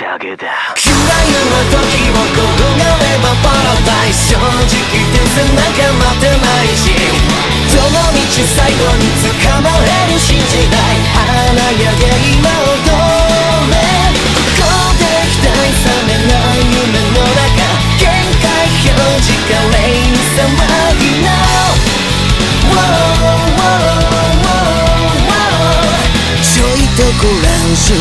してあげる嫌時を転がればパラダイス正直点線な待てない。しどの道最後に捕まえる新時代華やげ今踊れこうできたい。覚めない。夢の中限界表示が霊に騒ぎな Wow, wow, wow, wow ちょい。とごらうし